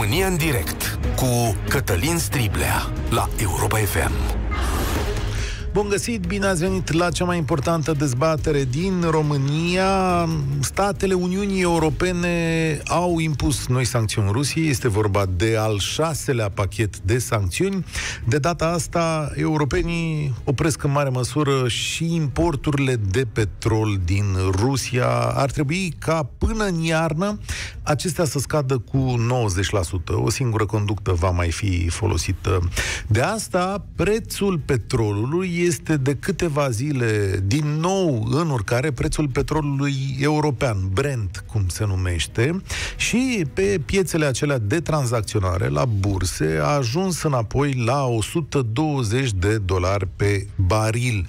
România în direct cu Cătălin Striblea la Europa FM. Bun găsit, bine ați venit la cea mai importantă dezbatere din România. Statele Uniunii Europene au impus noi sancțiuni Rusiei. Este vorba de al șaselea pachet de sancțiuni. De data asta, europenii opresc în mare măsură și importurile de petrol din Rusia. Ar trebui ca până în iarnă acestea să scadă cu 90%. O singură conductă va mai fi folosită. De asta, prețul petrolului este de câteva zile din nou în urcare prețul petrolului european, Brent, cum se numește, și pe piețele acelea de tranzacționare, la burse, a ajuns înapoi la 120 de dolari pe baril.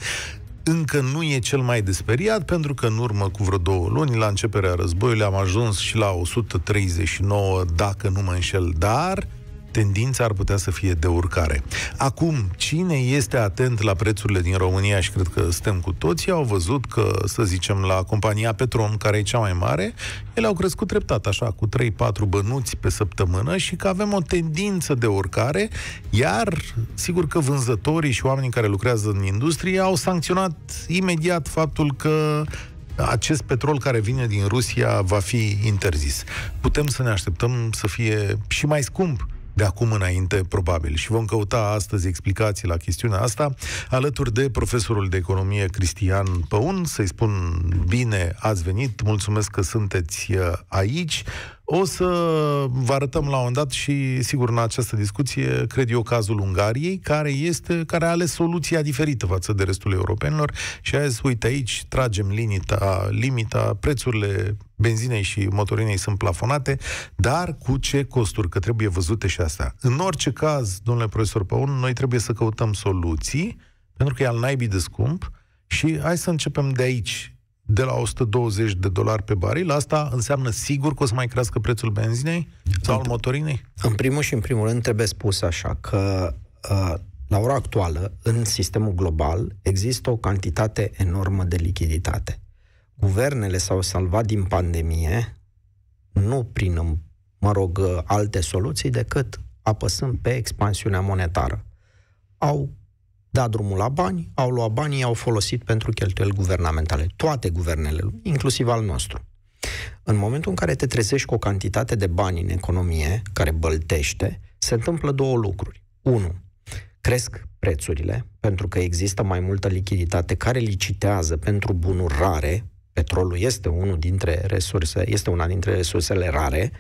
Încă nu e cel mai desperiat, pentru că în urmă cu vreo două luni, la începerea războiului, am ajuns și la 139, dacă nu mă înșel, dar tendința ar putea să fie de urcare. Acum, cine este atent la prețurile din România și cred că suntem cu toții, au văzut că, să zicem, la compania Petron, care e cea mai mare, ele au crescut treptat, așa, cu 3-4 bănuți pe săptămână și că avem o tendință de urcare, iar sigur că vânzătorii și oamenii care lucrează în industrie au sancționat imediat faptul că acest petrol care vine din Rusia va fi interzis. Putem să ne așteptăm să fie și mai scump de acum înainte, probabil. Și vom căuta astăzi explicații la chestiunea asta, alături de profesorul de economie Cristian Păun. Să-i spun bine ați venit, mulțumesc că sunteți uh, aici. O să vă arătăm la un moment dat și, sigur, în această discuție, cred eu, cazul Ungariei, care este, care a ales soluția diferită față de restul europenilor și a zis, uite, aici tragem limita, limita prețurile benzinei și motorinei sunt plafonate, dar cu ce costuri? Că trebuie văzute și asta. În orice caz, domnule profesor Păun, noi trebuie să căutăm soluții, pentru că e al naibii de scump, și hai să începem de aici de la 120 de dolari pe baril, asta înseamnă sigur că o să mai crească prețul benzinei sau al motorinei? În primul și în primul rând trebuie spus așa că uh, la ora actuală, în sistemul global, există o cantitate enormă de lichiditate. Guvernele s-au salvat din pandemie nu prin, mă rog, alte soluții decât apăsând pe expansiunea monetară. Au dat drumul la bani, au luat banii, au folosit pentru cheltuieli guvernamentale. Toate guvernele, inclusiv al nostru. În momentul în care te trezești cu o cantitate de bani în economie, care băltește, se întâmplă două lucruri. Unu, cresc prețurile, pentru că există mai multă lichiditate care licitează pentru bunuri rare, petrolul este unul dintre resurse, este una dintre resursele rare,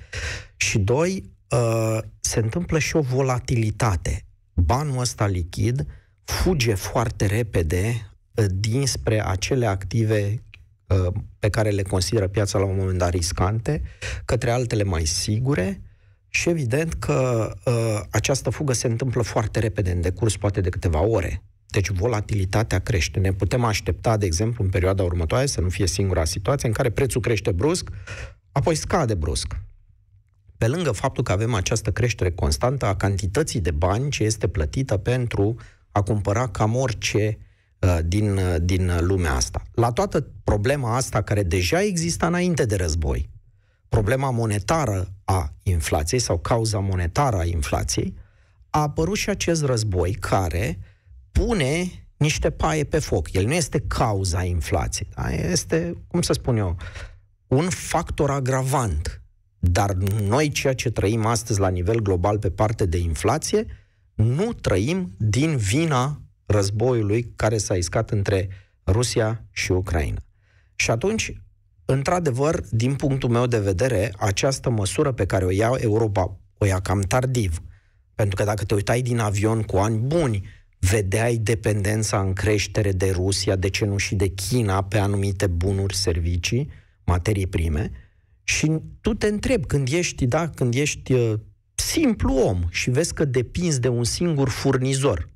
și doi, uh, se întâmplă și o volatilitate. Banul ăsta lichid fuge foarte repede uh, dinspre acele active uh, pe care le consideră piața la un moment dat riscante, către altele mai sigure și evident că uh, această fugă se întâmplă foarte repede, în decurs poate de câteva ore. Deci volatilitatea crește. Ne putem aștepta, de exemplu, în perioada următoare să nu fie singura situație în care prețul crește brusc, apoi scade brusc. Pe lângă faptul că avem această creștere constantă a cantității de bani ce este plătită pentru a cumpăra cam orice uh, din, uh, din lumea asta. La toată problema asta care deja exista înainte de război, problema monetară a inflației sau cauza monetară a inflației, a apărut și acest război care pune niște paie pe foc. El nu este cauza inflației, da? este, cum să spun eu, un factor agravant. Dar noi ceea ce trăim astăzi la nivel global pe parte de inflație nu trăim din vina războiului care s-a iscat între Rusia și Ucraina. Și atunci, într-adevăr, din punctul meu de vedere, această măsură pe care o ia Europa, o ia cam tardiv. Pentru că dacă te uitai din avion cu ani buni, vedeai dependența în creștere de Rusia, de ce nu și de China pe anumite bunuri, servicii, materii prime, și tu te întrebi când ești, da, când ești uh, simplu om și vezi că depinzi de un singur furnizor,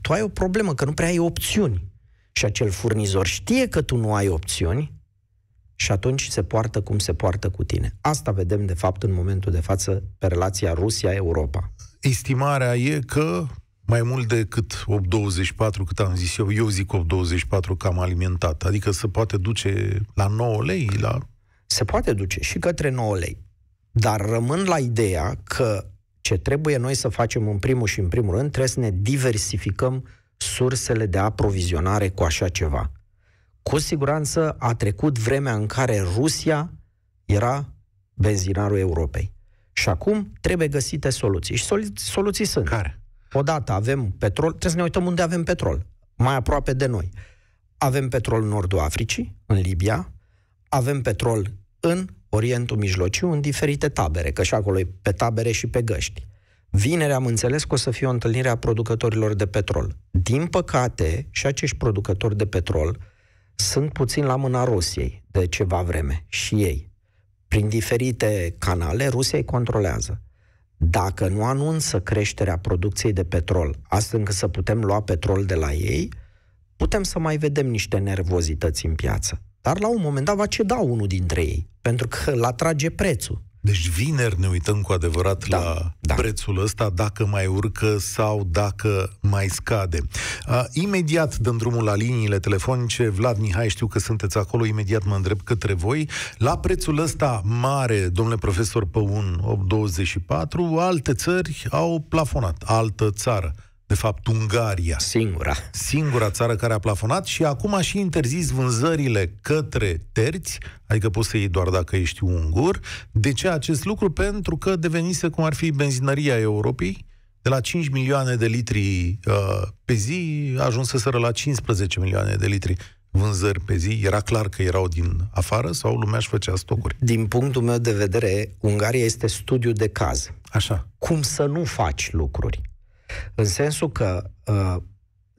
tu ai o problemă, că nu prea ai opțiuni. Și acel furnizor știe că tu nu ai opțiuni și atunci se poartă cum se poartă cu tine. Asta vedem, de fapt, în momentul de față pe relația Rusia-Europa. Estimarea e că mai mult decât 8,24, cât am zis eu, eu zic 8,24 cam alimentat. Adică se poate duce la 9 lei, la... Se poate duce și către 9 lei. Dar rămân la ideea că ce trebuie noi să facem în primul și în primul rând, trebuie să ne diversificăm sursele de aprovizionare cu așa ceva. Cu siguranță a trecut vremea în care Rusia era benzinarul Europei. Și acum trebuie găsite soluții. Și solu- soluții sunt. Care? Odată avem petrol, trebuie să ne uităm unde avem petrol, mai aproape de noi. Avem petrol în nordul Africii, în Libia, avem petrol în Orientul Mijlociu, în diferite tabere, că și acolo e pe tabere și pe găști. Vineri am înțeles că o să fie o întâlnire a producătorilor de petrol. Din păcate, și acești producători de petrol sunt puțin la mâna Rusiei de ceva vreme, și ei. Prin diferite canale, Rusia îi controlează. Dacă nu anunță creșterea producției de petrol, astfel încât să putem lua petrol de la ei, putem să mai vedem niște nervozități în piață. Dar la un moment dat va ceda unul dintre ei, pentru că la trage prețul. Deci vineri ne uităm cu adevărat da, la da. prețul ăsta, dacă mai urcă sau dacă mai scade. Uh, imediat dăm drumul la liniile telefonice. Vlad Mihai, știu că sunteți acolo, imediat mă întreb către voi. La prețul ăsta mare, domnule profesor Păun, 8,24, alte țări au plafonat, altă țară de fapt Ungaria. Singura. Singura țară care a plafonat și acum a și interzis vânzările către terți, adică poți să iei doar dacă ești ungur. De ce acest lucru? Pentru că devenise cum ar fi benzinăria Europei, de la 5 milioane de litri uh, pe zi, ajunseseră la 15 milioane de litri vânzări pe zi. Era clar că erau din afară sau lumea își făcea stocuri? Din punctul meu de vedere, Ungaria este studiu de caz. Așa. Cum să nu faci lucruri? În sensul că uh,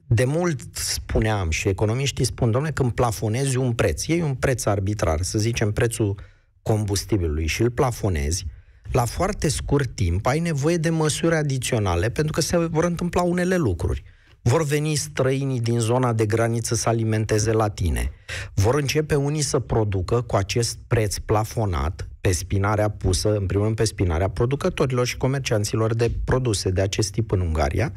de mult spuneam și economiștii spun, domnule, când plafonezi un preț, iei un preț arbitrar, să zicem prețul combustibilului și îl plafonezi, la foarte scurt timp ai nevoie de măsuri adiționale pentru că se vor întâmpla unele lucruri. Vor veni străinii din zona de graniță să alimenteze la tine. Vor începe unii să producă cu acest preț plafonat pe spinarea pusă, în primul rând pe spinarea producătorilor și comercianților de produse de acest tip în Ungaria,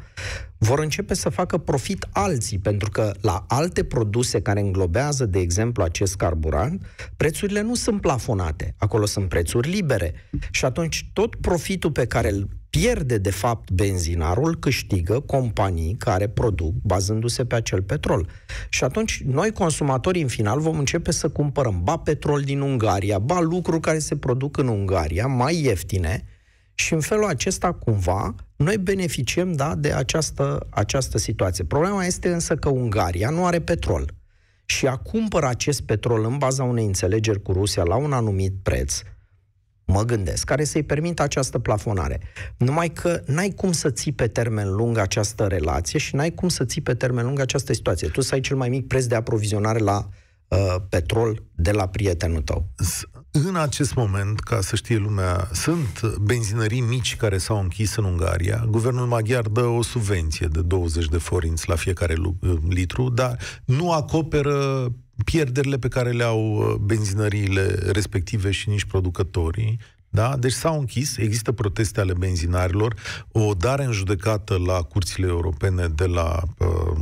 vor începe să facă profit alții, pentru că la alte produse care înglobează, de exemplu, acest carburant, prețurile nu sunt plafonate. Acolo sunt prețuri libere. Și atunci tot profitul pe care îl pierde, de fapt, benzinarul, câștigă companii care produc bazându-se pe acel petrol. Și atunci noi, consumatorii, în final, vom începe să cumpărăm ba petrol din Ungaria, ba lucruri care se produc în Ungaria, mai ieftine, și în felul acesta, cumva, noi beneficiem da, de această, această situație. Problema este însă că Ungaria nu are petrol. Și a cumpără acest petrol în baza unei înțelegeri cu Rusia la un anumit preț, mă gândesc, care să-i permită această plafonare. Numai că n-ai cum să ții pe termen lung această relație și n-ai cum să ții pe termen lung această situație. Tu să ai cel mai mic preț de aprovizionare la uh, petrol de la prietenul tău. În acest moment, ca să știe lumea, sunt benzinării mici care s-au închis în Ungaria. Guvernul maghiar dă o subvenție de 20 de forinți la fiecare litru, dar nu acoperă pierderile pe care le au uh, benzinăriile respective și nici producătorii. Da? Deci s-au închis, există proteste ale benzinarilor, o dare în judecată la curțile europene de la uh,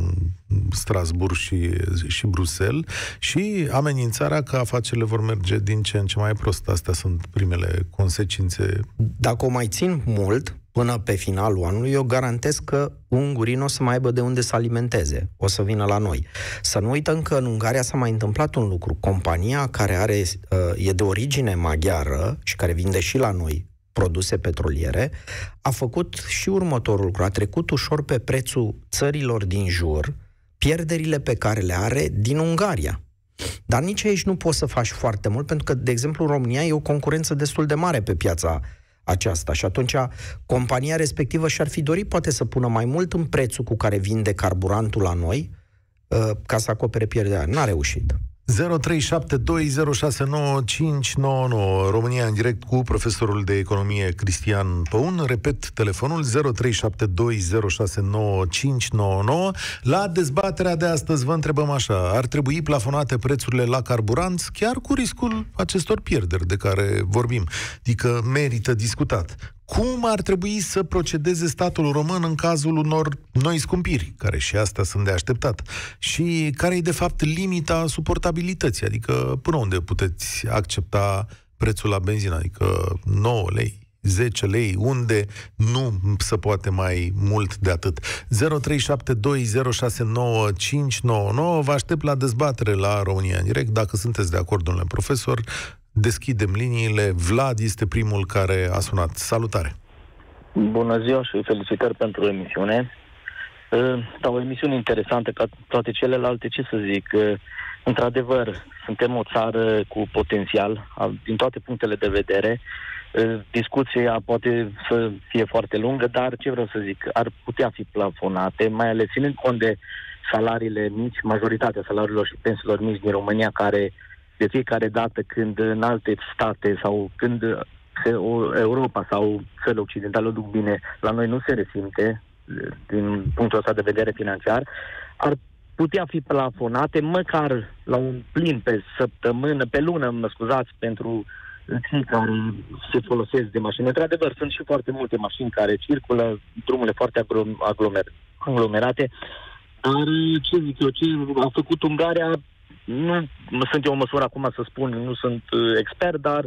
Strasburg și, și Bruxelles și amenințarea că afacerile vor merge din ce în ce mai prost. Astea sunt primele consecințe. Dacă o mai țin mult, până pe finalul anului, eu garantez că ungurii nu o să mai aibă de unde să alimenteze. O să vină la noi. Să nu uităm că în Ungaria s-a mai întâmplat un lucru. Compania care are, uh, e de origine maghiară și care vinde și la noi produse petroliere, a făcut și următorul lucru. A trecut ușor pe prețul țărilor din jur pierderile pe care le are din Ungaria. Dar nici aici nu poți să faci foarte mult, pentru că, de exemplu, în România e o concurență destul de mare pe piața aceasta și atunci compania respectivă și-ar fi dorit poate să pună mai mult în prețul cu care vinde carburantul la noi uh, ca să acopere pierderea. N-a reușit. 0372069599 România în direct cu profesorul de economie Cristian Păun. Repet telefonul 0372069599. La dezbaterea de astăzi vă întrebăm așa. Ar trebui plafonate prețurile la carburanți chiar cu riscul acestor pierderi de care vorbim? Adică merită discutat cum ar trebui să procedeze statul român în cazul unor noi scumpiri, care și astea sunt de așteptat, și care e de fapt limita suportabilității, adică până unde puteți accepta prețul la benzină, adică 9 lei, 10 lei, unde nu se poate mai mult de atât. 0372069599 Vă aștept la dezbatere la România în direct. Dacă sunteți de acord, domnule profesor, deschidem liniile. Vlad este primul care a sunat. Salutare! Bună ziua și felicitări pentru emisiune. Da, o emisiune interesantă ca toate celelalte, ce să zic. Într-adevăr, suntem o țară cu potențial din toate punctele de vedere. Discuția poate să fie foarte lungă, dar ce vreau să zic, ar putea fi plafonate, mai ales ținând cont de salariile mici, majoritatea salariilor și pensiilor mici din România, care de fiecare dată când în alte state sau când Europa sau țările occidentale o duc bine, la noi nu se resimte din punctul ăsta de vedere financiar, ar putea fi plafonate măcar la un plin pe săptămână, pe lună, mă scuzați, pentru cei care se folosesc de mașini. Într-adevăr, sunt și foarte multe mașini care circulă, drumurile foarte aglomer, aglomerate, dar ce zic eu, ce a făcut Ungaria, nu sunt eu în măsură acum să spun, nu sunt uh, expert, dar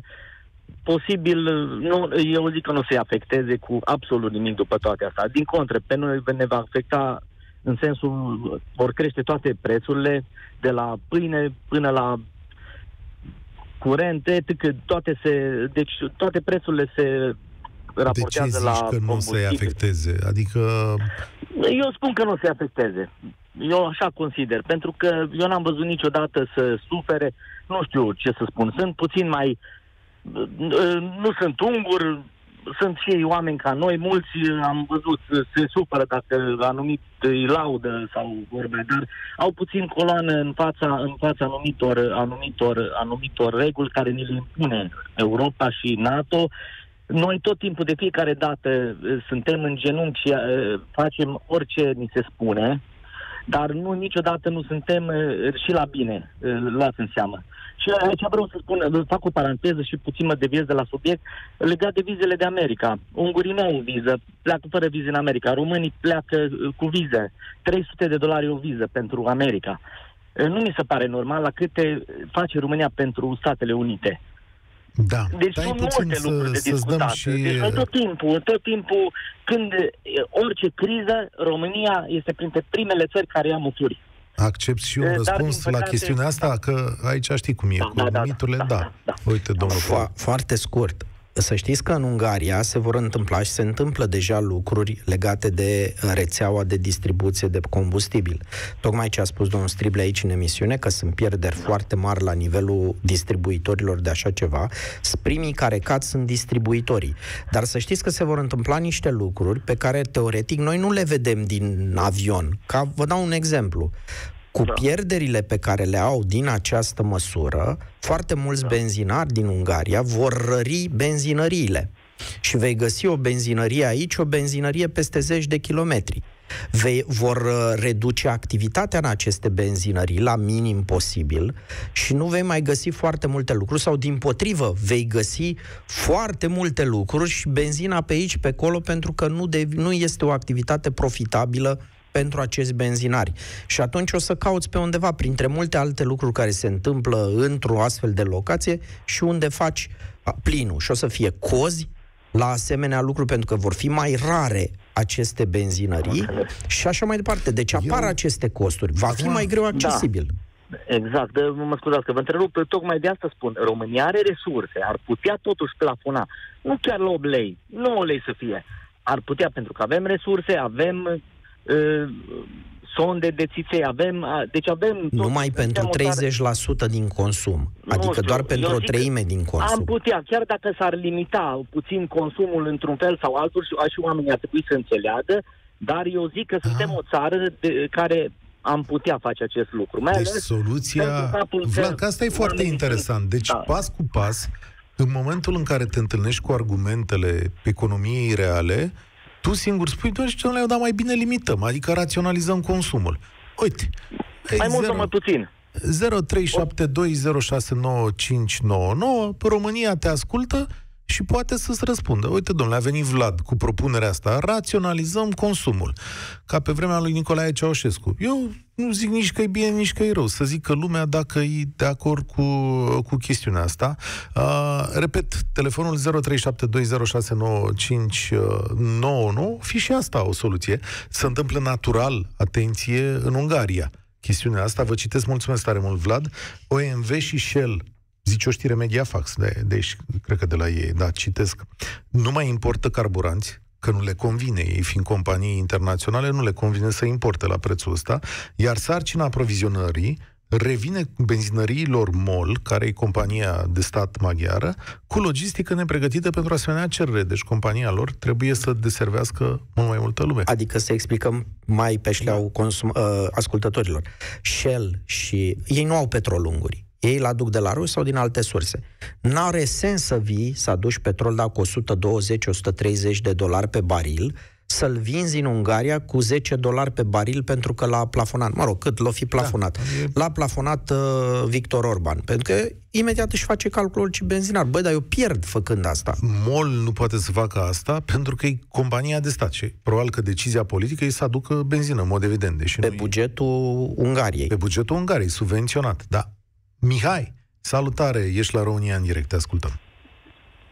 posibil, nu, eu zic că nu se afecteze cu absolut nimic după toate astea. Din contră, pe noi ne va afecta în sensul, vor crește toate prețurile, de la pâine până la curente, că toate se, deci toate prețurile se raportează de ce la că nu se afecteze? Adică... Eu spun că nu se afecteze. Eu așa consider, pentru că eu n-am văzut niciodată să sufere, nu știu ce să spun, sunt puțin mai nu sunt unguri, sunt și oameni ca noi, mulți am văzut se supără dacă anumit îi laudă sau vorbe, dar au puțin coloană în fața, în fața anumitor, anumitor, anumitor reguli care ni le impune Europa și NATO. Noi tot timpul, de fiecare dată, suntem în genunchi și uh, facem orice ni se spune, dar nu niciodată nu suntem uh, și la bine, uh, luați în seamă. Și aici vreau să spun, fac o paranteză și puțin mă deviez de la subiect, legat de vizele de America. Ungurii nu au viză, pleacă fără vize în America. Românii pleacă uh, cu vize. 300 de dolari o viză pentru America. Uh, nu mi se pare normal la câte face România pentru Statele Unite. Da, deci sunt multe să, lucruri de discutat. Și... Deci noi tot timpul, tot timpul, când orice criză, România este printre primele țări care ia măsuri. Accept și un răspuns păcate, la chestiunea asta, da. că aici știi cum e, da, cu da, da, da, da, da. da. Uite, domnul Fo- Foarte scurt. Să știți că în Ungaria se vor întâmpla și se întâmplă deja lucruri legate de uh, rețeaua de distribuție de combustibil. Tocmai ce a spus domnul Strible aici în emisiune, că sunt pierderi foarte mari la nivelul distribuitorilor de așa ceva, primii care cad sunt distribuitorii. Dar să știți că se vor întâmpla niște lucruri pe care teoretic noi nu le vedem din avion. Ca vă dau un exemplu. Cu da. pierderile pe care le au din această măsură, foarte mulți da. benzinari din Ungaria vor rări benzinăriile. Și vei găsi o benzinărie aici, o benzinărie peste zeci de kilometri. Vei, vor uh, reduce activitatea în aceste benzinării la minim posibil și nu vei mai găsi foarte multe lucruri sau din potrivă vei găsi foarte multe lucruri și benzina pe aici, pe acolo pentru că nu, de, nu este o activitate profitabilă pentru acești benzinari. Și atunci o să cauți pe undeva, printre multe alte lucruri care se întâmplă într-o astfel de locație și unde faci plinul. Și o să fie cozi la asemenea lucruri, pentru că vor fi mai rare aceste benzinării și așa mai departe. Deci apar Eu... aceste costuri. Va fi mai greu accesibil. Da. Exact, de, mă scuzați că vă întrerup, tocmai de asta spun, România are resurse, ar putea totuși plafona, nu chiar la 8 lei, 9 lei să fie, ar putea pentru că avem resurse, avem uh, sonde de țiței, avem, deci avem... Tot, Numai pentru 30% din consum, adică știu, doar pentru o treime din consum. Am putea, chiar dacă s-ar limita puțin consumul într-un fel sau altul, și, și oamenii ar trebui să înțeleagă, dar eu zic că suntem ah. o țară de, care am putea face acest lucru. Mai deci soluția... Vlad, asta e foarte interesant. Deci, da. pas cu pas, în momentul în care te întâlnești cu argumentele economiei reale, tu singur spui, doar și le dar mai bine limităm, adică raționalizăm consumul. Uite. Mai mult sau mai puțin. 0372069599 România te ascultă și poate să-ți răspundă. Uite, domnule, a venit Vlad cu propunerea asta, raționalizăm consumul. Ca pe vremea lui Nicolae Ceaușescu. Eu nu zic nici că e bine, nici că e rău. Să zic că lumea, dacă e de acord cu, cu chestiunea asta. Uh, repet, telefonul 0372069599, fi și asta o soluție. Se întâmplă natural, atenție, în Ungaria. Chestiunea asta, vă citesc, mulțumesc tare mult, Vlad, OMV și Shell Zice o știre Mediafax, de, de aici, cred că de la ei, da, citesc. Nu mai importă carburanți, că nu le convine, ei fiind companii internaționale, nu le convine să importe la prețul ăsta, iar sarcina aprovizionării revine benzinăriilor MOL, care e compania de stat maghiară, cu logistică nepregătită pentru asemenea cerere. Deci compania lor trebuie să deservească mult mai multă lume. Adică să explicăm mai pe șleau consum- uh, ascultătorilor. Shell și... Ei nu au petrolunguri. Ei îl aduc de la Rusia sau din alte surse. N-are sens să vii, să aduci petrol da cu 120-130 de dolari pe baril, să-l vinzi în Ungaria cu 10 dolari pe baril pentru că l-a plafonat. Mă rog, cât l-a fi plafonat? Da, L-a plafonat uh, Victor Orban. Pentru că imediat își face calculul și benzinar. Băi, dar eu pierd făcând asta. MOL nu poate să facă asta pentru că e compania de stat și probabil că decizia politică e să aducă benzină, în mod evident. Deși pe bugetul Ungariei. Pe bugetul Ungariei, subvenționat, da. Mihai, salutare, ești la România în direct, te ascultăm.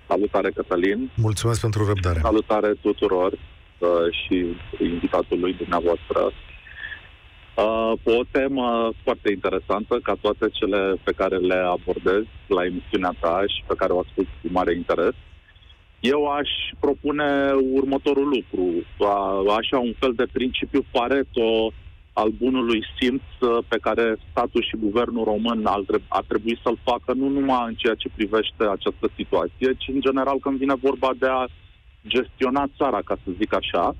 Salutare, Cătălin. Mulțumesc pentru răbdare. Salutare tuturor uh, și invitatului dumneavoastră. Uh, o temă foarte interesantă, ca toate cele pe care le abordez la emisiunea ta și pe care o ascult cu mare interes. Eu aș propune următorul lucru, așa un fel de principiu Pareto al bunului simț uh, pe care statul și guvernul român ar trebui să-l facă nu numai în ceea ce privește această situație, ci în general când vine vorba de a gestiona țara, ca să zic așa,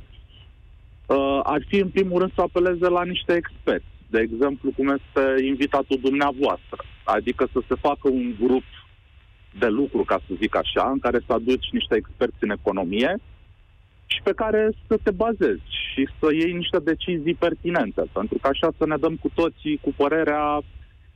uh, ar fi în primul rând să apeleze la niște experți. De exemplu, cum este invitatul dumneavoastră. Adică să se facă un grup de lucru, ca să zic așa, în care să aduci niște experți în economie, și pe care să te bazezi și să iei niște decizii pertinente. Pentru că așa să ne dăm cu toții cu părerea,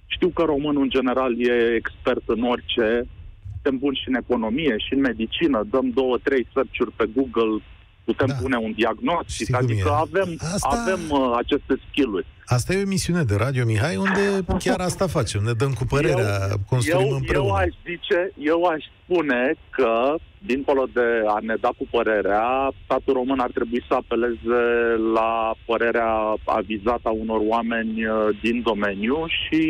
știu că românul în general e expert în orice, suntem buni și în economie și în medicină, dăm două, trei search pe Google, putem da. pune un diagnostic, Știi adică avem, asta... avem uh, aceste skill-uri. Asta e o emisiune de radio, Mihai, unde chiar asta facem, ne dăm cu părerea, eu, construim eu, împreună. Eu aș zice, eu aș spune că, dincolo de a ne da cu părerea, statul român ar trebui să apeleze la părerea avizată a unor oameni uh, din domeniu și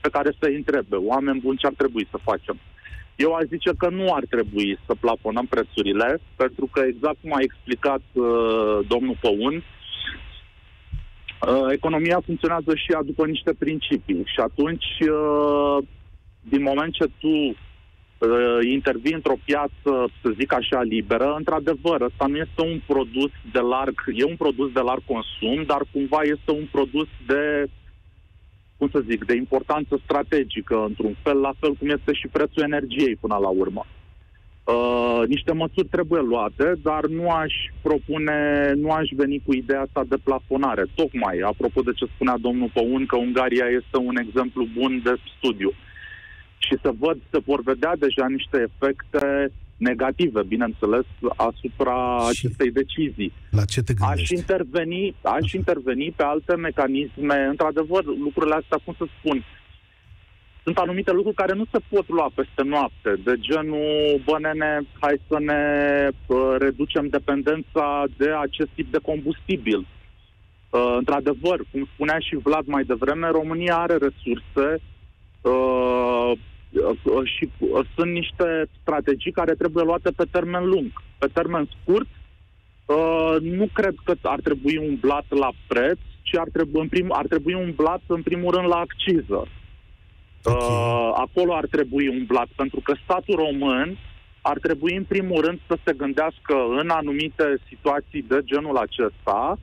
pe care să-i întrebe, oameni buni, ce ar trebui să facem. Eu aș zice că nu ar trebui să plafonăm prețurile, pentru că exact cum a explicat uh, domnul Păun, uh, economia funcționează și ea după niște principii. Și atunci, uh, din moment ce tu uh, intervii într-o piață, să zic așa, liberă, într-adevăr, ăsta nu este un produs de larg, e un produs de larg consum, dar cumva este un produs de cum să zic, de importanță strategică, într-un fel, la fel cum este și prețul energiei până la urmă. Uh, niște măsuri trebuie luate, dar nu aș propune, nu aș veni cu ideea asta de plafonare. Tocmai, apropo de ce spunea domnul Păun, că Ungaria este un exemplu bun de studiu. Și să văd, se vor vedea deja niște efecte negative, bineînțeles, asupra și acestei decizii. La ce te gândești? Aș interveni, aș interveni pe alte mecanisme. Într-adevăr, lucrurile astea, cum să spun, sunt anumite lucruri care nu se pot lua peste noapte, de genul, bă, nene, hai să ne uh, reducem dependența de acest tip de combustibil. Uh, într-adevăr, cum spunea și Vlad mai devreme, România are resurse uh, Uh, și uh, sunt niște strategii care trebuie luate pe termen lung. Pe termen scurt, uh, nu cred că ar trebui un blat la preț, ci ar trebui, în prim, ar trebui un blat, în primul rând, la acciză. Okay. Acolo ar trebui un blat, pentru că statul român ar trebui, în primul rând, să se gândească în anumite situații de genul acesta,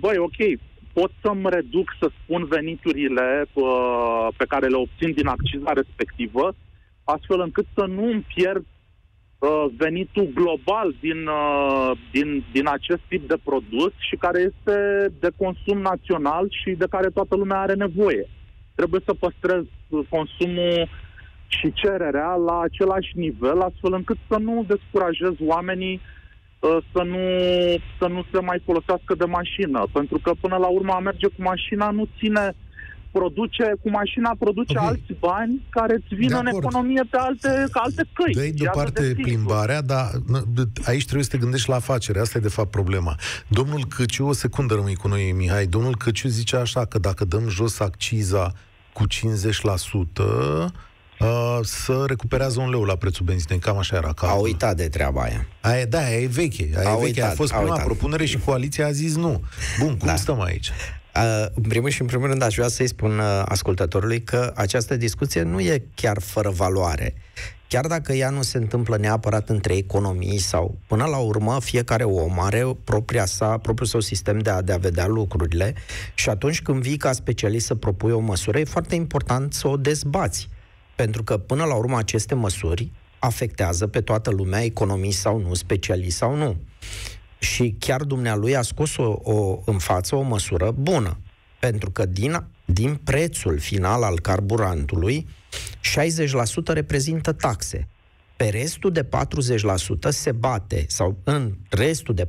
băi, ok, pot să-mi reduc, să spun, veniturile uh, pe care le obțin din acciza respectivă, astfel încât să nu îmi pierd uh, venitul global din, uh, din, din acest tip de produs și care este de consum național și de care toată lumea are nevoie. Trebuie să păstrez consumul și cererea la același nivel, astfel încât să nu descurajezi oamenii uh, să nu, să nu se mai folosească de mașină. Pentru că până la urmă a merge cu mașina nu ține produce, cu mașina produce okay. alți bani care îți vin în economie pe alte, ca alte căi. Dă-i deoparte de plimbarea, dar aici trebuie să te gândești la afacere. Asta e de fapt problema. Domnul Căciu, o secundă rămâi cu noi, Mihai. Domnul Căciu zice așa că dacă dăm jos acciza cu 50%, Uh, să recuperează un leu la prețul benzinei. Cam așa era. A uitat de treaba aia. aia da, aia e veche. Aia a, e veche. Uitat, a fost prima a propunere și coaliția a zis nu. Bun, cum da. stăm aici? Uh, în primul și în primul rând aș vrea să-i spun uh, ascultătorului că această discuție nu e chiar fără valoare. Chiar dacă ea nu se întâmplă neapărat între economii sau, până la urmă, fiecare om are propria sa, propriul său sistem de a, de a vedea lucrurile și atunci când vii ca specialist să propui o măsură, e foarte important să o dezbați. Pentru că, până la urmă, aceste măsuri afectează pe toată lumea, economii sau nu, specialiști sau nu. Și chiar dumnealui a scos o, o, în față o măsură bună. Pentru că din, din prețul final al carburantului, 60% reprezintă taxe. Pe restul de 40% se bate, sau în restul de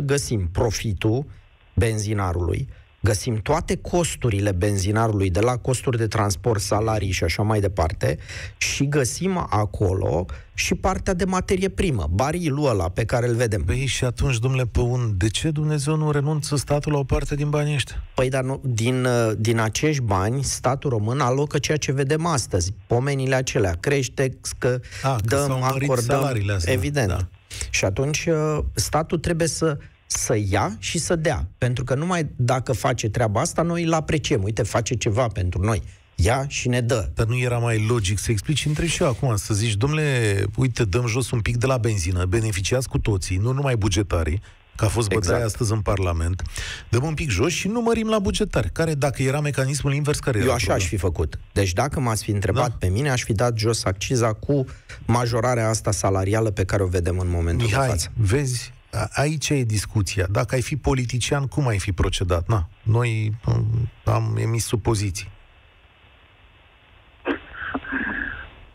40% găsim profitul benzinarului, găsim toate costurile benzinarului, de la costuri de transport, salarii și așa mai departe, și găsim acolo și partea de materie primă, barilul ăla pe care îl vedem. Păi și atunci, domnule Păun, de ce Dumnezeu nu renunță statul la o parte din banii ăștia? Păi, dar nu, din, din acești bani, statul român alocă ceea ce vedem astăzi. Pomenile acelea crește, că, A, dăm, că acordăm, astea. evident. Da. Și atunci uh, statul trebuie să să ia și să dea. Pentru că numai dacă face treaba asta, noi îl apreciem. Uite, face ceva pentru noi. Ia și ne dă. Dar nu era mai logic să explici între și eu acum, să zici, domnule, uite, dăm jos un pic de la benzină, beneficiați cu toții, nu numai bugetarii, că a fost bătaia exact. astăzi în Parlament, dăm un pic jos și numărim la bugetari. Care, dacă era mecanismul invers, care Eu era așa problema? aș fi făcut. Deci dacă m-ați fi întrebat da. pe mine, aș fi dat jos acciza cu majorarea asta salarială pe care o vedem în momentul Mihai, de față. vezi, aici e discuția. Dacă ai fi politician, cum ai fi procedat? Na, noi um, am emis supoziții.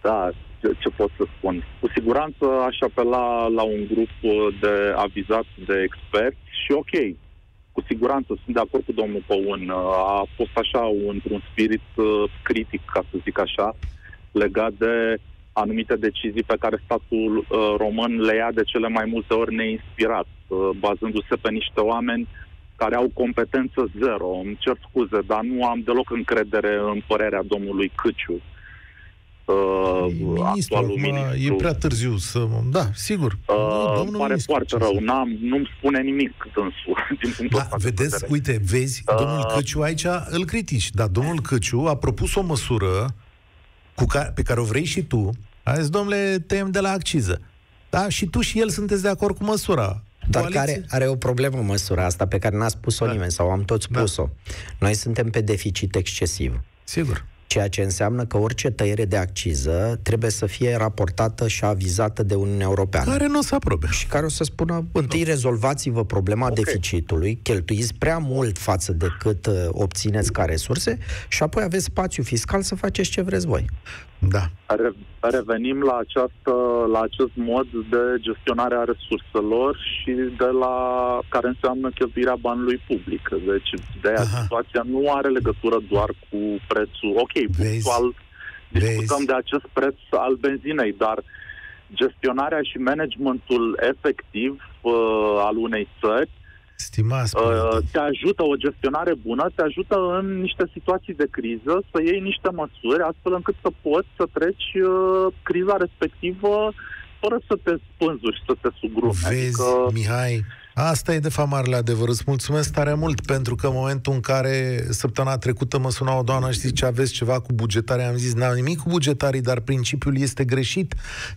Da, ce, ce pot să spun? Cu siguranță aș apela la un grup de avizat de experți și ok, cu siguranță sunt de acord cu domnul Păun. A fost așa într-un spirit uh, critic, ca să zic așa, legat de anumite decizii pe care statul uh, român le ia de cele mai multe ori neinspirat, uh, bazându-se pe niște oameni care au competență zero. Îmi cer scuze, dar nu am deloc încredere în părerea domnului Câciu. Uh, ministru, acum ministru. e prea târziu să... Da, sigur. Uh, Domnul pare ministru, foarte rău. N-am, nu-mi spune nimic dânsul, din punctul da, vedeți, de uite, vezi, uh, domnul Căciu aici îl critici, dar domnul Căciu a propus o măsură cu care, pe care o vrei și tu, a zis, domnule, tem de la acciză. Da? Și tu și el sunteți de acord cu măsura. Dar Coaliție? care are o problemă măsura asta pe care n-a spus-o da. nimeni sau am tot da. spus-o. Da. Noi suntem pe deficit excesiv. Sigur ceea ce înseamnă că orice tăiere de acciză trebuie să fie raportată și avizată de Uniunea Europeană. Care nu se aprobe. Și care o să spună, întâi no. rezolvați-vă problema okay. deficitului, cheltuiți prea mult față de cât uh, obțineți ca resurse și apoi aveți spațiu fiscal să faceți ce vreți voi. Da. Re- revenim la, această, la acest mod de gestionare a resurselor și de la care înseamnă cheltuirea banului public. Deci, de aia situația nu are legătură doar cu prețul. Ok, punctual discutăm Vezi. de acest preț al benzinei, dar gestionarea și managementul efectiv uh, al unei țări Stimați uh, te ajută o gestionare bună, te ajută în niște situații de criză să iei niște măsuri astfel încât să poți să treci uh, criza respectivă fără să te spânzuri, să te sugrupi. Vezi, adică... Mihai, Asta e de fapt marele adevăr. Îți mulțumesc tare mult pentru că în momentul în care săptămâna trecută mă suna o doamnă și zice aveți ceva cu bugetarii, am zis n-am nimic cu bugetarii, dar principiul este greșit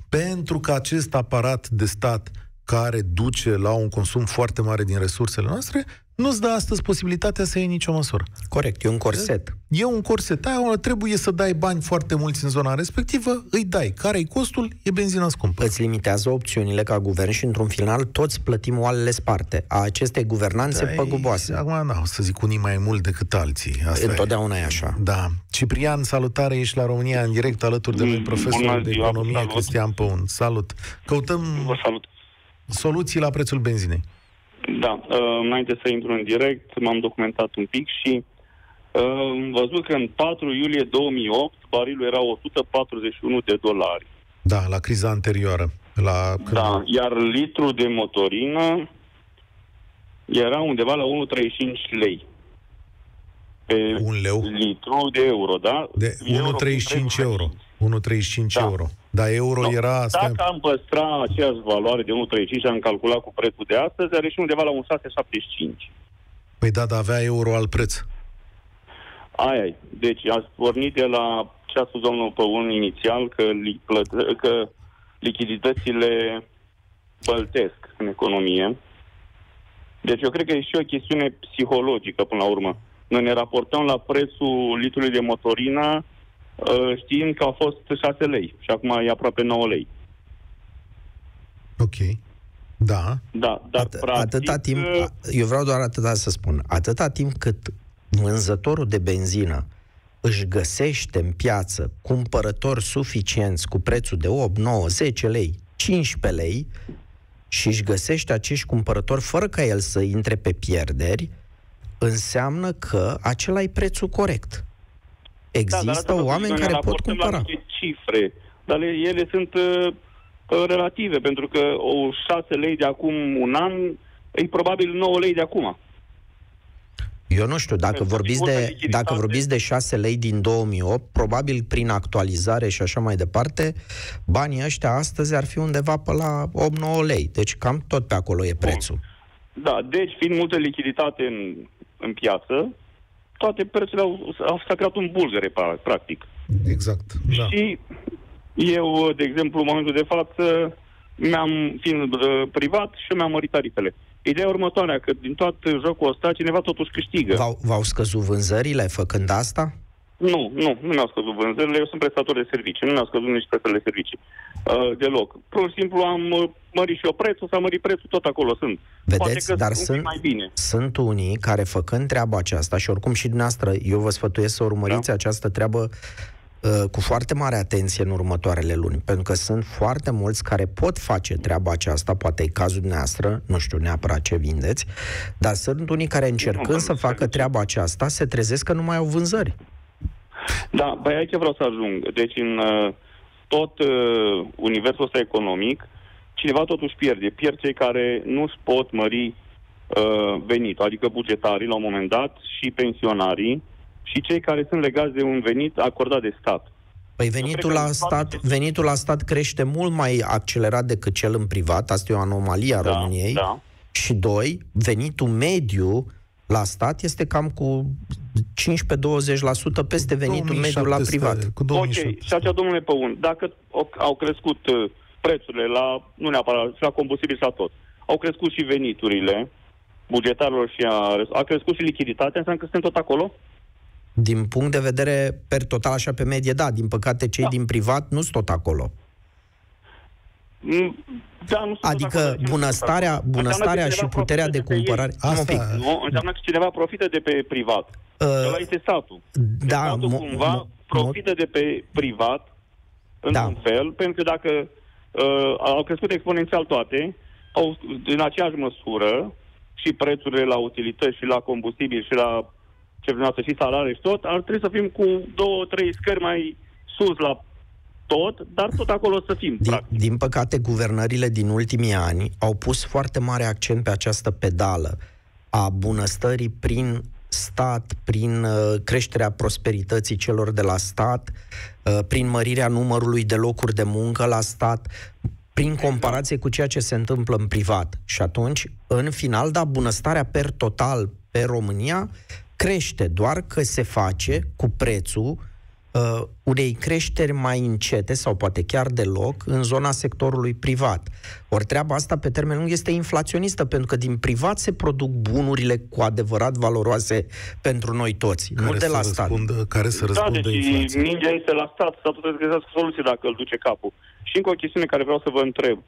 pentru că acest aparat de stat care duce la un consum foarte mare din resursele noastre, nu-ți dă astăzi posibilitatea să iei nicio măsură. Corect, e un corset. E un corset. Aia trebuie să dai bani foarte mulți în zona respectivă, îi dai. Care-i costul? E benzina scumpă. Îți limitează opțiunile ca guvern și, într-un final, toți plătim oalele sparte a acestei guvernanțe da, păguboase. Acum, nu, să zic unii mai mult decât alții. Asta Întotdeauna e. e așa. Da. Ciprian, salutare, ești la România în direct alături de noi, profesorul de economie, salut. Cristian Păun. Salut. Căutăm Vă salut. soluții la prețul benzinei. Da, uh, înainte să intru în direct, m-am documentat un pic și uh, am văzut că în 4 iulie 2008 barilul era 141 de dolari. Da, la criza anterioară. La când... Da, iar litru de motorină era undeva la 1,35 lei. Pe un leu? litru de euro, da? De 1,35 euro. 1,35 da. euro. Dar euro no. era... Asta... Dacă am păstra aceeași valoare de 1,35 și am calculat cu prețul de astăzi, are și undeva la 1,675. Păi da, dar avea euro al preț. Aia Deci a pornit de la ce a spus domnul Păun inițial, că, li, plătă, că lichiditățile băltesc în economie. Deci eu cred că e și o chestiune psihologică până la urmă. Noi ne raportăm la prețul litrului de motorină Uh, știind că au fost 6 lei și acum e aproape 9 lei. Ok. Da. Da, dar At- practic... Atâta timp, uh, eu vreau doar atâta să spun, atâta timp cât vânzătorul de benzină își găsește în piață cumpărători suficienți cu prețul de 8, 9, 10 lei, 15 lei și își găsește acești cumpărători fără ca el să intre pe pierderi, înseamnă că acela e prețul corect. Există da, oameni care pot cumpăra. La cifre, dar ele sunt uh, relative, pentru că o 6 lei de acum un an e probabil 9 lei de acum. Eu nu știu, dacă vorbiți, de, dacă vorbiți de 6 lei din 2008, probabil prin actualizare și așa mai departe, banii ăștia astăzi ar fi undeva pe la 8-9 lei. Deci cam tot pe acolo e prețul. Da, deci fiind multă lichiditate în, în piață, toate prețurile au, au s-a creat un bulgăre, practic. Exact. Da. Și eu, de exemplu, în momentul de față, mi-am, fiind uh, privat, și mi-am mărit tarifele. Ideea următoarea, că din tot jocul ăsta cineva totuși câștigă. V-au, v-au scăzut vânzările făcând asta? Nu, nu, nu mi-au scăzut vânzările, eu sunt prestator de servicii, nu mi-au scăzut nici prestările de servicii. Uh, deloc. Pur și simplu am uh, mărit și eu prețul, s-a mărit prețul, tot acolo sunt. Vedeți, dar sunt, mai bine. sunt unii care făcând treaba aceasta și oricum și dumneavoastră, eu vă sfătuiesc să urmăriți da. această treabă uh, cu foarte mare atenție în următoarele luni, pentru că sunt foarte mulți care pot face treaba aceasta, poate e cazul dumneavoastră, nu știu neapărat ce vindeți, dar sunt unii care încercând să facă treaba aceasta, se trezesc că nu mai au vânzări. Da, păi aici vreau să ajung. Deci în uh, tot uh, universul ăsta economic, cineva totuși pierde. Pierd cei care nu își pot mări uh, venitul, adică bugetarii la un moment dat și pensionarii și cei care sunt legați de un venit acordat de stat. Păi venitul la, stat, venitul la stat crește mult mai accelerat decât cel în privat, asta e o anomalie a da, României. Da. Și doi, venitul mediu la stat este cam cu 15-20% peste venitul mediu la privat. Cu ok, și așa, domnule Păun, dacă au crescut uh, prețurile la, nu neapărat, la combustibil sau tot, au crescut și veniturile bugetarilor și a, a crescut și lichiditatea, înseamnă că suntem tot acolo? Din punct de vedere per total, așa pe medie, da. Din păcate, cei da. din privat nu sunt tot acolo. Mm, da, nu adică bunăstarea, bunăstarea și puterea de cumpărare... Asta... Pic, nu? Înseamnă că cineva profită de pe privat. Uh, Ăla este statul. Da, statul mo- cumva mo- profită de pe privat, într-un da. fel, pentru că dacă uh, au crescut exponențial toate, au, în aceeași măsură, și prețurile la utilități și la combustibil și la ce vreau și salarii și tot, ar trebui să fim cu două, trei scări mai sus la tot, dar tot acolo să fim. Din, din păcate, guvernările din ultimii ani au pus foarte mare accent pe această pedală a bunăstării prin stat, prin uh, creșterea prosperității celor de la stat, uh, prin mărirea numărului de locuri de muncă la stat, prin comparație cu ceea ce se întâmplă în privat. Și atunci, în final, da, bunăstarea per total pe România crește, doar că se face cu prețul uh, unei creșteri mai încete sau poate chiar deloc în zona sectorului privat. Ori treaba asta pe termen lung este inflaționistă, pentru că din privat se produc bunurile cu adevărat valoroase pentru noi toți, care nu de la stat. Răspundă, care să răspundă da, deci inflației. mingea este la stat, statul trebuie să găsească soluție dacă îl duce capul. Și încă o chestiune care vreau să vă întreb.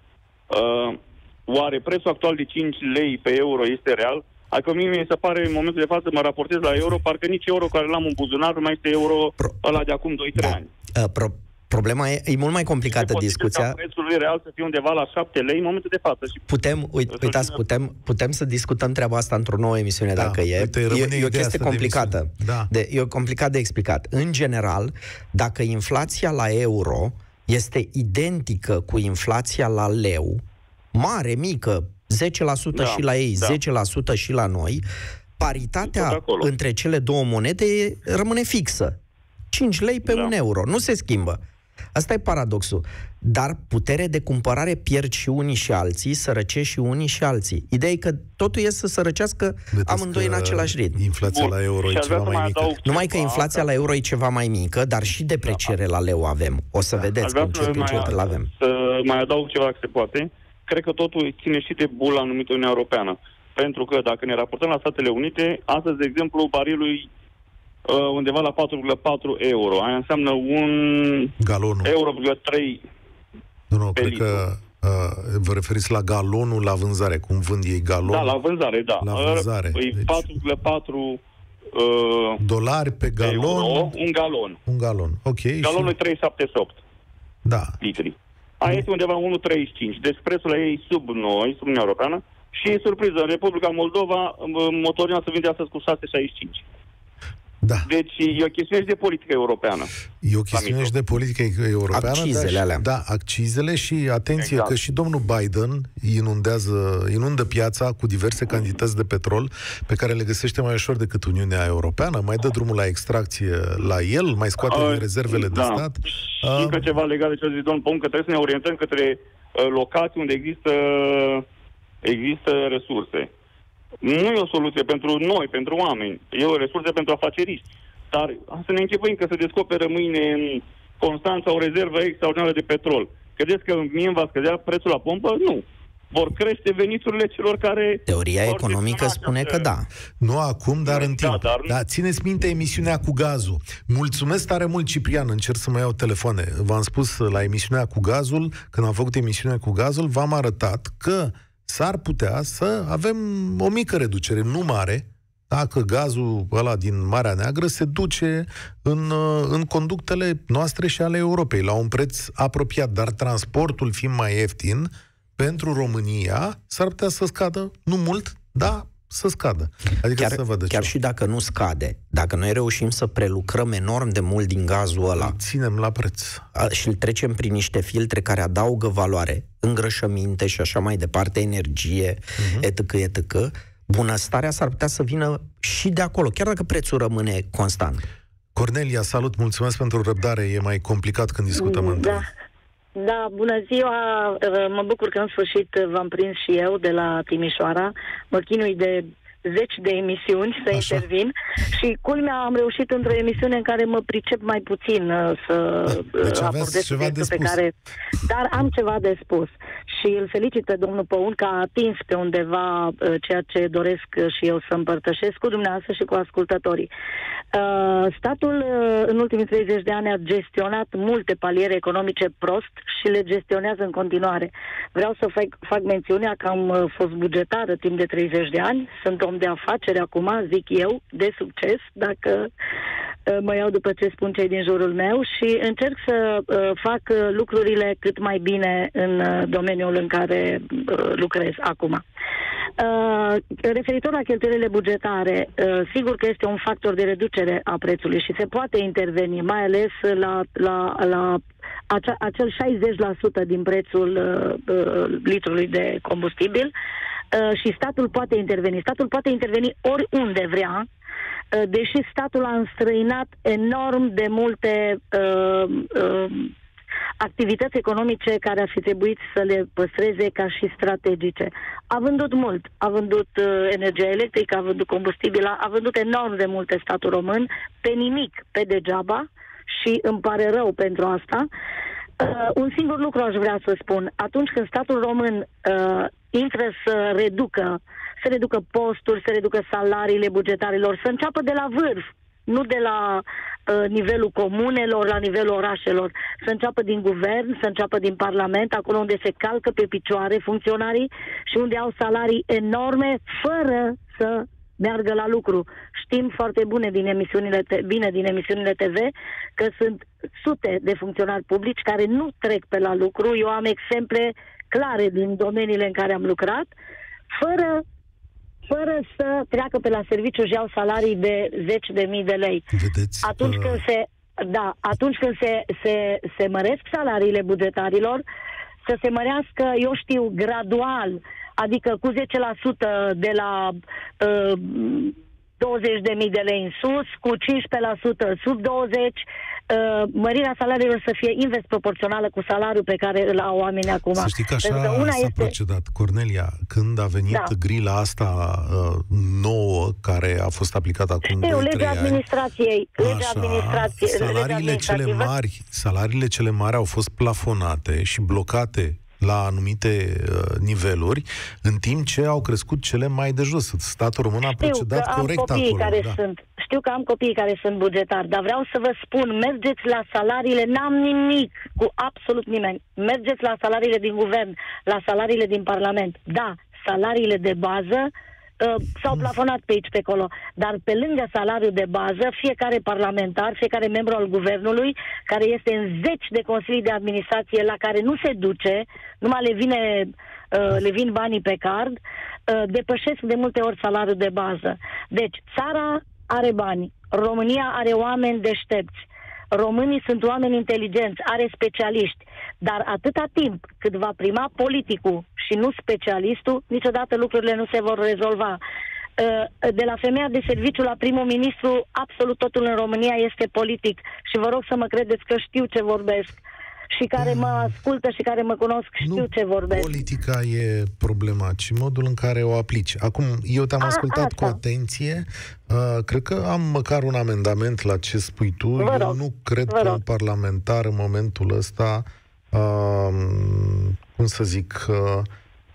Uh, oare prețul actual de 5 lei pe euro este real? Adică mie mi se pare, în momentul de față, mă raportez la euro, parcă nici euro care l-am în buzunar nu mai este euro Pro- ăla de acum 2-3 Da. ani. Uh, Pro- problema e, e mult mai complicată E posibil discuția. ca prețul lui real să fie undeva la 7 lei în momentul de față. Și Putem, uit, Să uitați, vină- putem, putem să discutăm treaba asta într-o nouă emisiune, Da, dacă e. uite, e, rămâne e o ideea chestie asta de complicată. emisiune. Da. De, e complicat de explicat. În general, dacă inflația la euro este identică cu inflația la leu, mare, mică, 10% Da, și la ei, da. 10% și la noi, Tot paritatea acolo. între cele două monede e- rămâne fixă. 5 lei pe Da. un euro, nu se schimbă. Asta e paradoxul. Dar putere de cumpărare pierd și unii și alții, sărăcești și unii și alții. Ideea e că totul e să sărăcească Vedeți amândoi în că același ritm. Inflația Bun. la euro Și e aș vrea ceva să mai mică. adaug Numai că ceva, inflația la euro e ceva mai mică, dar și depreciere la leu avem. O să Aș vedeți vrea cum să încet, mai, încet îl avem. să mai adaug ceva dacă se poate. Cred că totul ține și de bula numită Uniunea Europeană. Pentru că dacă ne raportăm la Statele Unite, astăzi, de exemplu, barilul e, uh, undeva la 4,4 euro. Aia înseamnă un Galonul. euro, 3 Nu, nu, pe cred litru. că uh, vă referiți la galonul la vânzare. Cum vând ei galonul? Da, la vânzare, da. La vânzare, E deci- 4,4 uh, Dolari pe galon, euro, un galon. un galon. Ok. Galonul e și... 378 Da. litri. Aia este undeva 1,35. Deci prețul la ei sub noi, sub Uniunea Europeană. Și e surpriză, în Republica Moldova m- motorina se vinde astăzi cu 6,65. Da. Deci e o chestiune și de politică europeană. E o chestiune micro. și de politică europeană. Accizele da, alea. și- Da, accizele și atenție Exact. că și domnul Biden inundează, inundă piața cu diverse cantități de petrol pe care le găsește mai ușor decât Uniunea Europeană, mai dă drumul la extracție la el, mai scoate Uh, din rezervele de da. stat. Și Uh, încă ceva legat de ce a zis domnul Pom, că trebuie să ne orientăm către uh, locații unde există, există resurse. Nu e o soluție pentru noi, pentru oameni. E o resursă pentru afaceriști. Dar să ne închipuim că se descoperă mâine în Constanța o rezervă extraordinară de petrol. Credeți că mie îmi va scădea prețul la pompă? Nu. Vor crește veniturile celor care... Teoria vor economică gestiona spune că această- da. Nu acum, dar în Da, timp. dar- Da, țineți minte emisiunea cu gazul. Mulțumesc tare mult, Ciprian. Încerc să mă iau telefoane. V-am spus la emisiunea cu gazul, când am făcut emisiunea cu gazul, v-am arătat că s-ar putea să avem o mică reducere, nu mare, dacă gazul ăla din Marea Neagră se duce în, uh, în conductele noastre și ale Europei, la un preț apropiat, dar transportul fiind mai ieftin, pentru România s-ar putea să scadă, nu mult, da, să scadă. Adică Chiar, să vadă chiar ceva. și dacă nu scade, dacă noi reușim să prelucrăm enorm de mult din gazul ăla Ținem la preț. a- și îl trecem prin niște filtre care adaugă valoare, îngrășăminte și așa mai departe, energie, uh-huh. etc., etc., bunăstarea s-ar putea să vină și de acolo, chiar dacă prețul rămâne constant. Cornelia, salut, mulțumesc pentru răbdare. E mai complicat când discutăm Da. între Da, bună ziua! Uh, Mă bucur că în sfârșit uh, v-am prins și eu de la Timișoara. Mă chinui de zeci de emisiuni să Așa. intervin și culmea am reușit într-o emisiune în care mă pricep mai puțin uh, să uh, Deci aveți abordez ceva de subiectul pe spus. care... Dar am ceva de spus și îl felicit pe domnul Păun că a atins pe undeva uh, ceea ce doresc uh, și eu să împărtășesc cu dumneavoastră și cu ascultătorii. Uh, Statul uh, în ultimii 30 de ani a gestionat multe paliere economice prost și le gestionează în continuare. Vreau să fac, fac mențiunea că am uh, fost bugetară timp de 30 de ani, sunt om de afaceri acum, zic eu, de succes, dacă uh, mă iau după ce spun cei din jurul meu și încerc să uh, fac uh, lucrurile cât mai bine în uh, domeniul în care uh, lucrez acum. Uh, referitor la cheltuielile bugetare, uh, sigur că este un factor de reducere a prețului și se poate interveni, mai ales la, la, la acea, acel 60% din prețul uh, uh, litrului de combustibil uh, și statul poate interveni. Statul poate interveni oriunde vrea, uh, deși statul a înstrăinat enorm de multe uh, uh, activități economice care ar fi trebuit să le păstreze ca și strategice. A vândut mult, a vândut uh, energia electrică, a vândut combustibil, a, a vândut enorm de multe statul român, pe nimic, pe degeaba, și îmi pare rău pentru asta. Uh, un singur lucru aș vrea să spun. Atunci când statul român uh, intră să reducă, să reducă posturi, să reducă salariile bugetarilor, să înceapă de la vârf, nu de la uh, nivelul comunelor, la nivelul orașelor, să înceapă din guvern, să înceapă din parlament, acolo unde se calcă pe picioare funcționarii și unde au salarii enorme, fără să meargă la lucru. Știm foarte bune din emisiunile te- bine din emisiunile TV că sunt sute de funcționari publici care nu trec pe la lucru. Eu am exemple clare din domeniile în care am lucrat, fără fără să treacă pe la serviciu și iau salarii de zeci de mii de lei. Vedeți? Atunci uh, când se, da, atunci când se, se, se măresc salariile bugetarilor, să se mărească, eu știu, gradual, adică cu 10% de la uh, 20.000 de lei în sus, cu 15% sub 20, uh, mărirea salariilor să fie invers proporțională cu salariul pe care îl au oamenii acum. Să știi că așa Pentru că una s-a este... procedat. Cornelia, când a venit Da. grila asta uh, nouă, care a fost aplicată acum Știu, 2-3 legea ani, administrației, legea administrației, legea salariile cele administrativă. mari, salariile cele mari au fost plafonate și blocate la anumite uh, niveluri, în timp ce au crescut cele mai de jos. Statul român a Știu că procedat am corect copiii acolo. care da. sunt, știu că am copiii care sunt bugetari, dar vreau să vă spun, mergeți la salariile, n-am nimic cu absolut nimeni. Mergeți la salariile din guvern, la salariile din Parlament. Da, salariile de bază uh, s-au plafonat pe aici, pe acolo. Dar pe lângă salariul de bază, fiecare parlamentar, fiecare membru al guvernului, care este în zeci de consilii de administrație la care nu se duce, numai le vine uh, le vin banii pe card, uh, depășesc de multe ori salariul de bază. Deci, țara are bani, România are oameni deștepți, românii sunt oameni inteligenți, are specialiști, dar atâta timp cât va prima politicul și nu specialistul, niciodată lucrurile nu se vor rezolva. Uh, De la femeia de serviciu la primul ministru, absolut totul în România este politic. Și vă rog să mă credeți că știu ce vorbesc și care mă ascultă și care mă cunosc știu nu ce vorbesc. politica e problema, ci modul în care o aplici. Acum, eu te-am A, ascultat asta. cu atenție. Uh, cred că am măcar un amendament la ce spui tu. Vă eu rog, nu cred vă că rog. un parlamentar în momentul ăsta, uh, cum să zic, uh,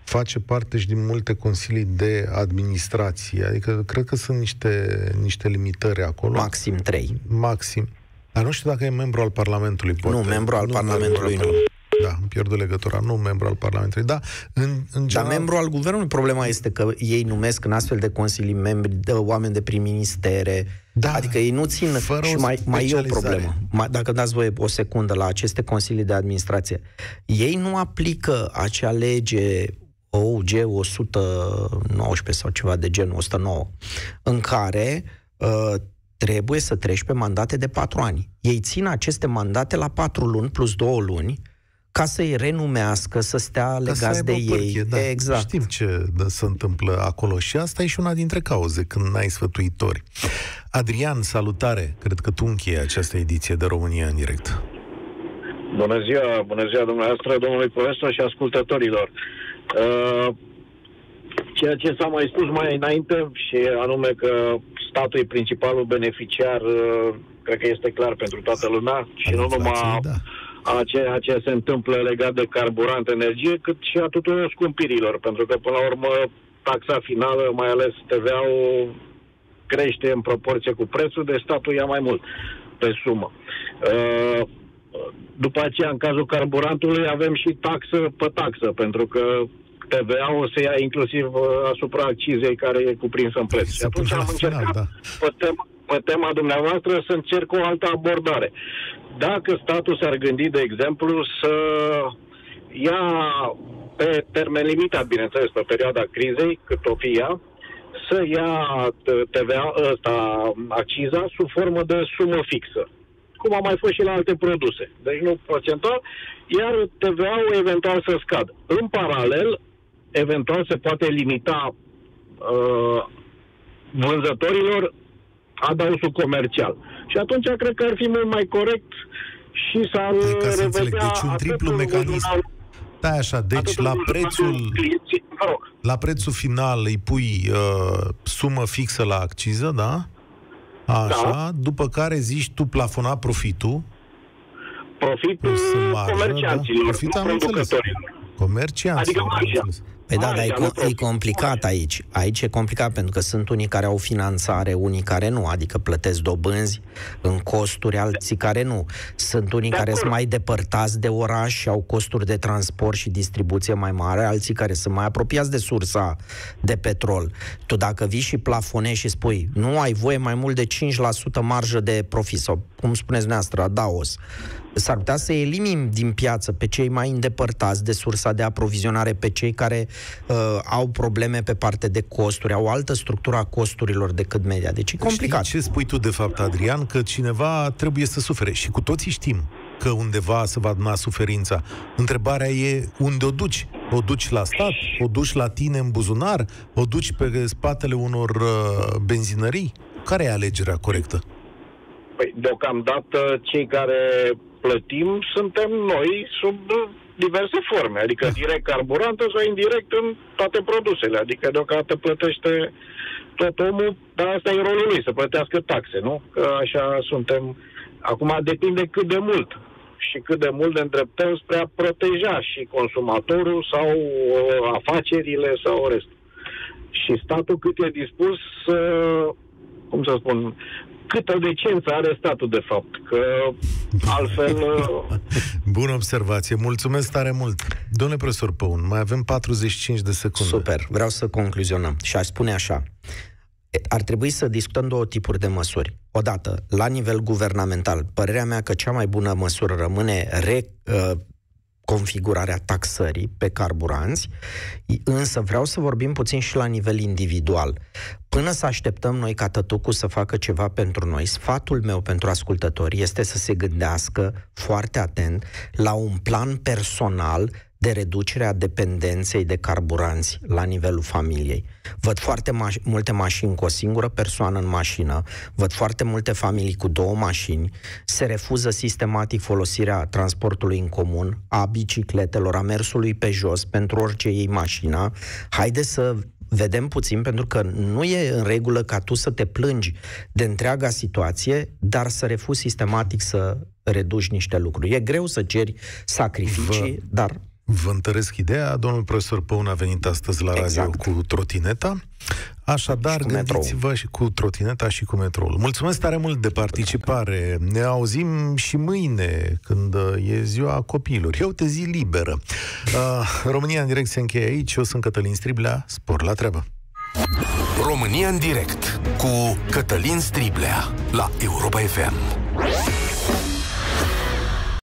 face parte și din multe consilii de administrație. Adică cred că sunt niște, niște limitări acolo. Maxim 3. Maxim. Dar nu știu dacă e membru al Parlamentului. Poate. Nu, membru al Nu, Parlamentului membru al nu. Da, îmi pierd legătura. Nu membru al Parlamentului. Da, în, în Dar general... membru al guvernului, problema este că ei numesc în astfel de consilii membri de oameni de prin ministere. Da, adică ei nu țin. fără și o mai, mai e o specializare. problemă. Mai, dacă dați voie o secundă la aceste consilii de administrație. Ei nu aplică acea lege OUG 119 sau ceva de genul 109, în care uh, trebuie să treci pe mandate de patru ani. Ei țin aceste mandate la patru luni plus două luni ca să-i renumească, să stea Ca să legați aibă de o pârchie, ei. Da. Exact. Știm ce dă- se întâmplă acolo și asta e și una dintre cauze când n-ai sfătuitori. Adrian, salutare! Cred că tu încheie această ediție de România în direct. Bună ziua, bună ziua dumneavoastră, domnului profesor și ascultătorilor. Uh, ceea ce s-a mai spus mai înainte și anume că statul e principalul beneficiar, uh, cred că este clar pentru toată lumea și Al nu numai inflației, da. a ceea ce se întâmplă legat de carburant, energie, cât și a tuturor scumpirilor, pentru că până la urmă taxa finală, mai ales TVA-ul, crește în proporție cu prețul, deci statul ia mai mult pe sumă. Uh, după aceea, în cazul carburantului, avem și taxă pe taxă, pentru că TVA-ul se ia inclusiv uh, asupra accizei care e cuprinsă în preț. Se Și atunci pune am la final, încercat da. pe, tema, pe tema dumneavoastră să încerc o altă abordare. Dacă statul s-ar gândi, de exemplu, să ia pe termen limitat, bineînțeles, pe perioada crizei, cât o fi ea, să ia t- TVA ăsta, acciza, sub formă de sumă fixă cum a mai fost și la alte produse. Deci nu procentual, iar TVA-ul eventual să scadă. În paralel, eventual se poate limita uh, vânzătorilor adausul comercial. Și atunci cred că ar fi mult mai corect și s-ar Păi, ca să revedea înțeleg, deci un atât triplu în mecanism. rândul- Da, așa, deci atât la în rândul prețul, clienții- Vă rog. la prețul final îi pui uh, sumă fixă la acciză, da? Așa, da. după care zici tu plafona profitul. Profitul comercianților, da? Profitul am înțeles. Comercianților. Adică marja. Păi da, dar e, co- e complicat aici. Aici e complicat pentru că sunt unii care au finanțare, unii care nu, adică plătesc dobânzi în costuri, alții care nu. Sunt unii de care sunt mai depărtați de oraș și au costuri de transport și distribuție mai mare, alții care sunt mai apropiați de sursa de petrol. Tu dacă vii și plafonezi și spui, nu ai voie mai mult de 5% marjă de profit sau, cum spuneți dumneavoastră, daos, s-ar putea să elimin din piață pe cei mai îndepărtați de sursa de aprovizionare, pe cei care uh, au probleme pe parte de costuri, au altă structură a costurilor decât media. Deci e complicat. Știi ce spui tu de fapt, Adrian? Că cineva trebuie să sufere și cu toții știm că undeva se va aduna suferința. Întrebarea e unde o duci? O duci la stat? O duci la tine în buzunar? O duci pe spatele unor uh, benzinării? Care e alegerea corectă? Păi, deocamdată, cei care plătim suntem noi sub diverse forme, adică direct carburantă sau indirect în toate produsele, adică deocamdată plătește tot omul, dar asta e rolul lui, să plătească taxe, nu? Că așa suntem. Acum depinde cât de mult și cât de mult ne îndreptăm spre a proteja și consumatorul sau uh, afacerile sau restul. Și statul cât e dispus să, cum să spun, câtă decență are statul, de fapt, că altfel... Bună observație, mulțumesc tare mult. Domnule profesor Păun, mai avem 45 de secunde. Super, vreau să concluzionăm și aș spune așa. Ar trebui să discutăm două tipuri de măsuri. Odată, la nivel guvernamental, părerea mea că cea mai bună măsură rămâne re, uh, configurarea taxării pe carburanți, însă vreau să vorbim puțin și la nivel individual. Până să așteptăm noi ca tătucul să facă ceva pentru noi, sfatul meu pentru ascultători este să se gândească foarte atent la un plan personal de reducere a dependenței de carburanți la nivelul familiei. Văd foarte ma- multe mașini cu o singură persoană în mașină, văd foarte multe familii cu două mașini, se refuză sistematic folosirea transportului în comun, a bicicletelor, a mersului pe jos pentru orice iei mașina. Haideți să vedem puțin, pentru că nu e în regulă ca tu să te plângi de întreaga situație, dar să refuzi sistematic să reduci niște lucruri. E greu să ceri sacrificii, Vă... dar Vă întăresc ideea, domnul profesor Păun a venit astăzi la exact. radio cu trotineta, așadar și gândiți-vă și cu trotineta și cu metroul. Mulțumesc tare mult de participare, ne auzim și mâine când e ziua copiilor, eu te zi liberă. Uh, România în direct se încheie aici, eu sunt Cătălin Striblea, spor la treabă. România în direct cu Cătălin Striblea la Europa FM.